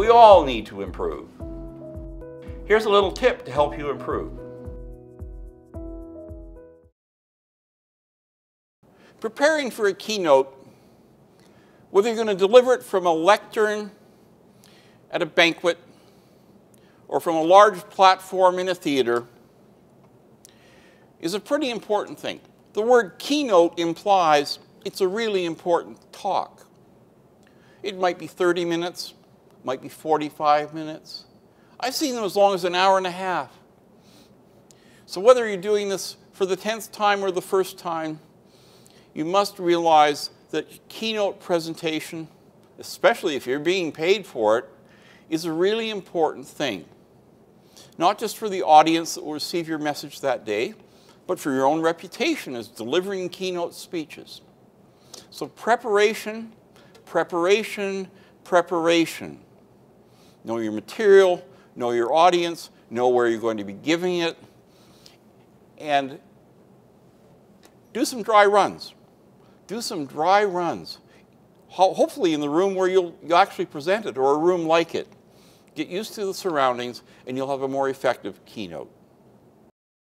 We all need to improve. Here's a little tip to help you improve. Preparing for a keynote, whether you're going to deliver it from a lectern at a banquet or from a large platform in a theater, is a pretty important thing. The word keynote implies it's a really important talk. It might be 30 minutes, might be 45 minutes. I've seen them as long as an hour and a half. So whether you're doing this for the 10th time or the first time, you must realize that keynote presentation, especially if you're being paid for it, is a really important thing. Not just for the audience that will receive your message that day, but for your own reputation as delivering keynote speeches. So preparation, preparation, preparation. Know your material, know your audience, know where you're going to be giving it, and do some dry runs. Do some dry runs. Hopefully in the room where you'll, you'll actually present it or a room like it. Get used to the surroundings and you'll have a more effective keynote.